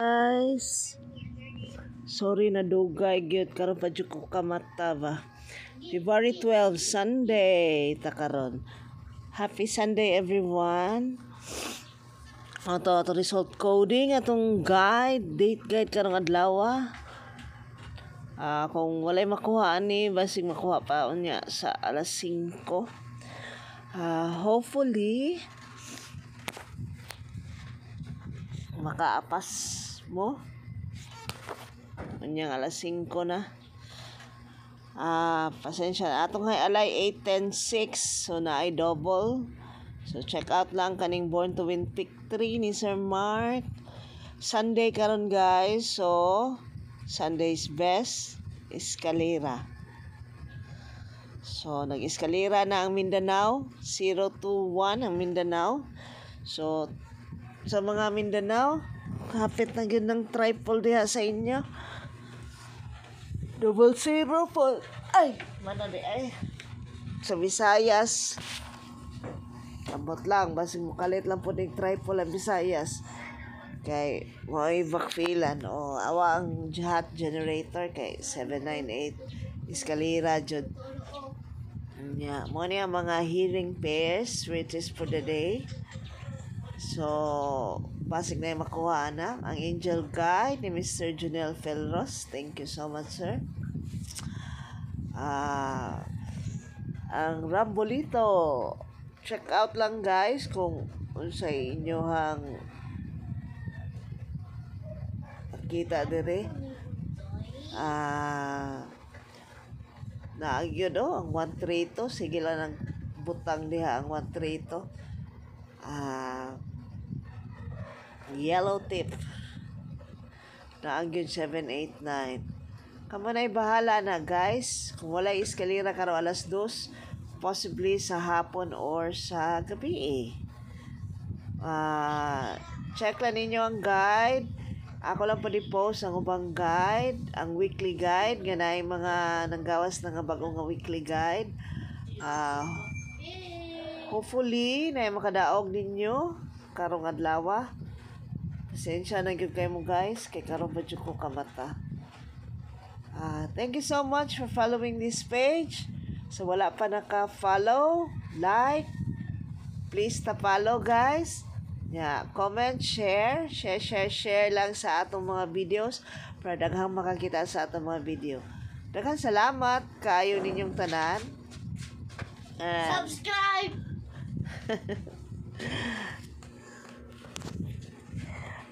guys. Sorry na dugay gyud karon pa jud ko kamata ba. February 12 Sunday ta karon. Happy Sunday everyone. Ato ato result coding atong guide, date guide karong adlaw. Ah, kung walay makuha ani basig makuha pa unya sa alas 5. Ah, hopefully makaapas mo. Unyang alas 5 na. Ah, pasensya. Atong hay alay 8.10.6. So, na ay double. So, check out lang kaning Born to Win Pick 3 ni Sir Mark. Sunday karon guys. So, Sunday's best. Escalera. So, nag-escalera na ang Mindanao. 0 to 1 ang Mindanao. So, sa mga Mindanao, kapit na yun ng triple diha sa inyo. Double zero po. Ay, manali ay. Sa Visayas, abot lang. Basig mo kalit lang po ng triple ang Visayas. Kay may bakfilan o awa ang jihad generator kay 798 iskalira jud. Nya, mo niya mga hearing pairs which is for the day. So, basig na yung makuha na ang angel guide ni Mr. Junel Felros. Thank you so much, sir. Ah, ang Rambolito. Check out lang guys kung sa inyo hang kita dire. Ah, naagyo do ang 132 sige lang ang butang diha ang 132 ah yellow tip. Na ang yun 789 kamo na bahala na guys. Kung wala eskalera karo alas 2 possibly sa hapon or sa gabi eh. Ah, check lang ninyo ang guide. Ako lang di post ang ubang guide ang weekly guide. Ganay mga nanggawas na nga bagong nga weekly guide. Ah hopefully na makadaog ninyo karong adlaw Pasensya na gyud kayo mo guys kay karon pa ko kamata. Ah, thank you so much for following this page. So wala pa naka-follow, like, please ta-follow guys. Yeah, comment, share, share, share, share lang sa atong mga videos para daghang makakita sa atong mga video. Daghang salamat kayo ninyong tanan. And Subscribe!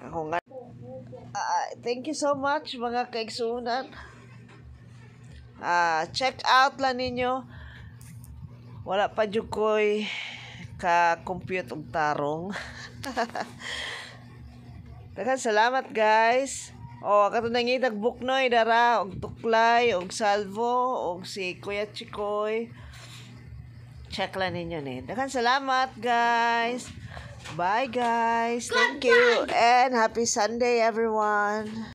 Ako nga. Ah, thank you so much mga kaigsunan. Ah, check out lang ninyo. Wala pa jud koy ka-compute og tarong. Daghang salamat guys. Oh, kato nang itag buknoy dara og tuklay og salvo og si Kuya Chikoy. Check lang ninyo ni. Daghang salamat guys. Bye guys. Thank you and happy Sunday everyone.